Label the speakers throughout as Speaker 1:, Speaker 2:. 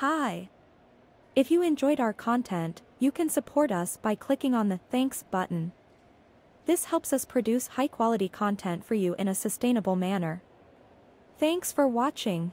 Speaker 1: Hi. If you enjoyed our content, you can support us by clicking on the Thanks button. This helps us produce high quality content for you in a sustainable manner. Thanks for watching.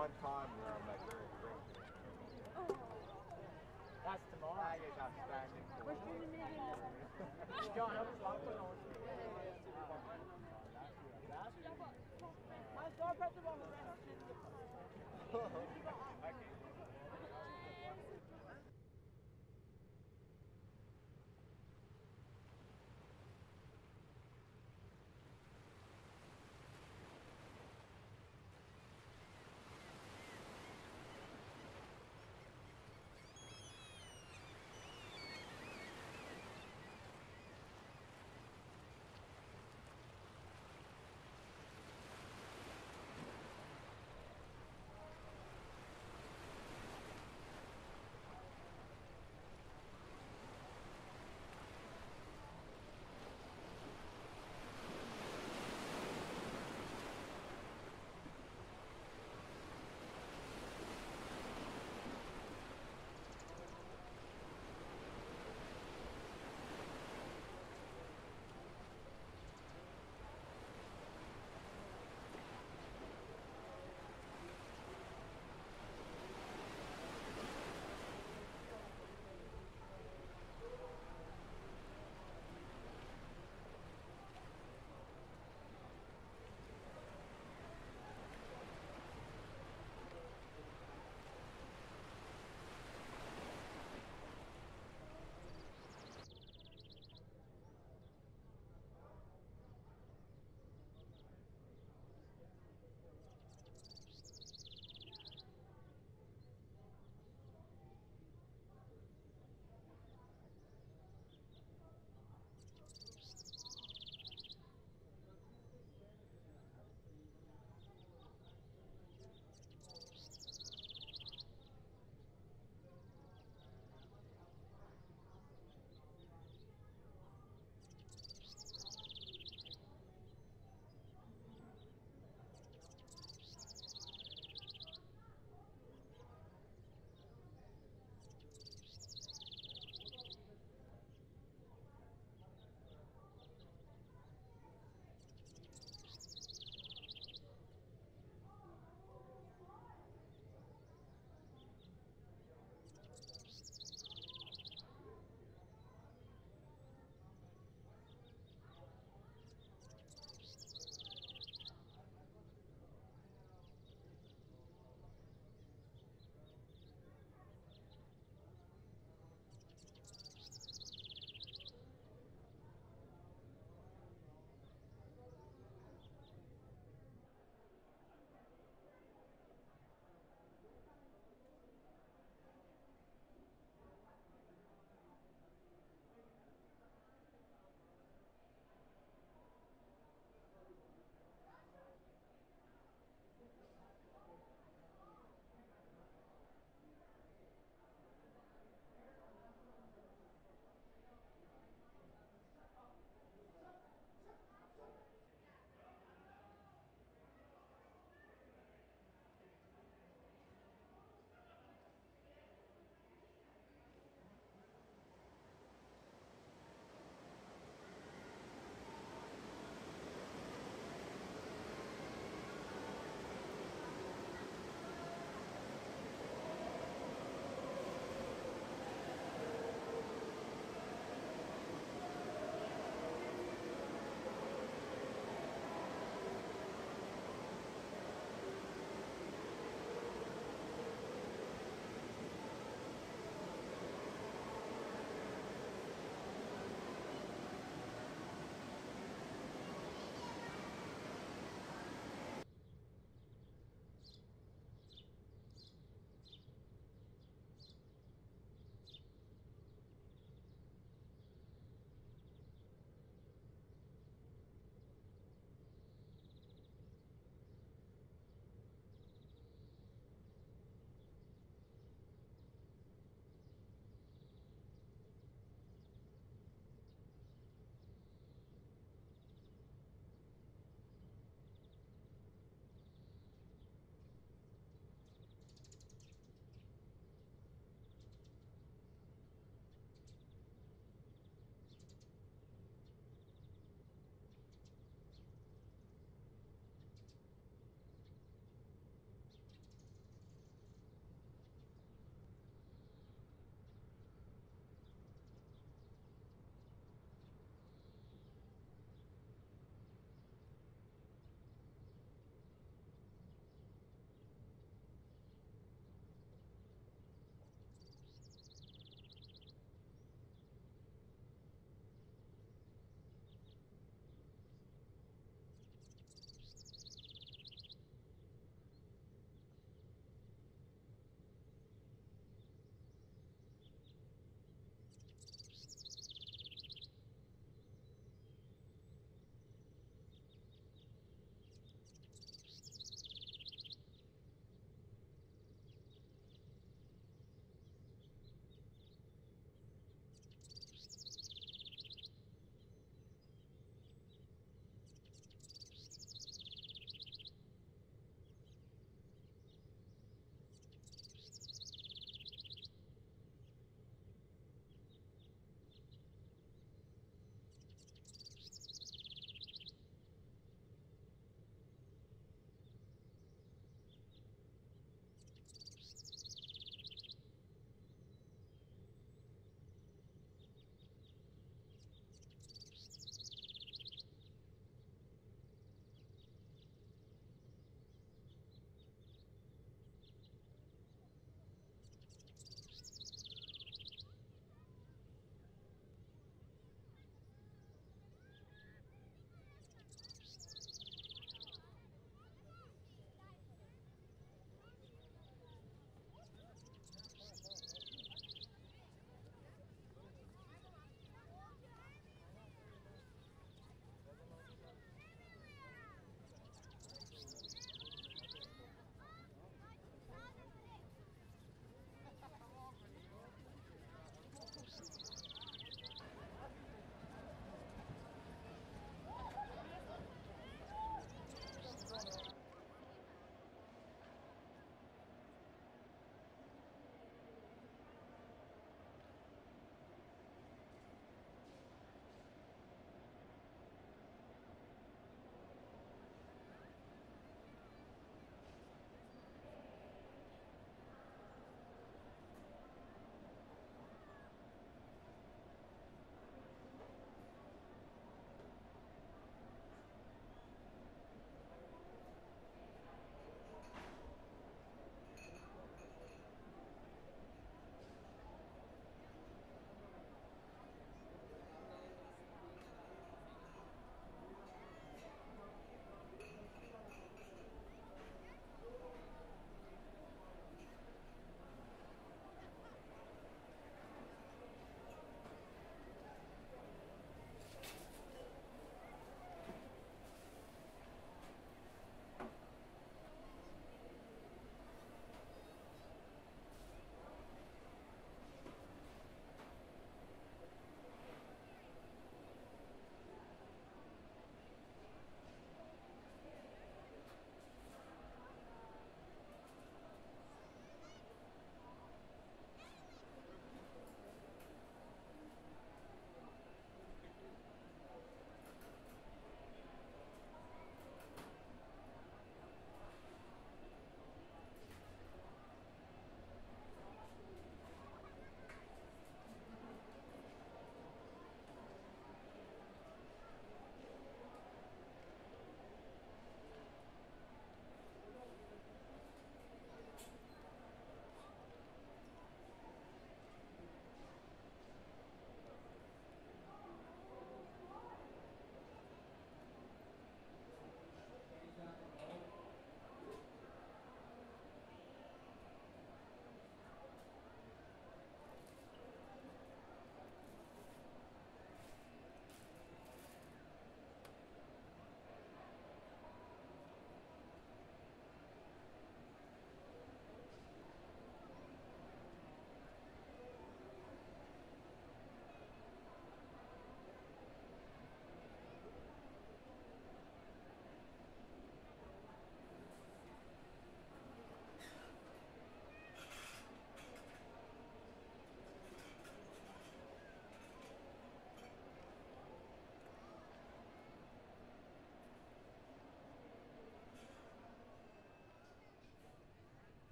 Speaker 2: one time where I'm like very crazy.
Speaker 3: That's tomorrow.
Speaker 2: I get outstanding.
Speaker 3: John, I'm talking on. I saw President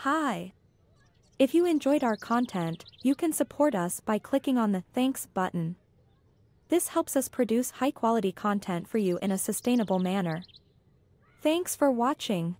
Speaker 1: Hi. If you enjoyed our content, you can support us by clicking on the Thanks button. This helps us produce high quality content for you in a sustainable manner. Thanks for watching.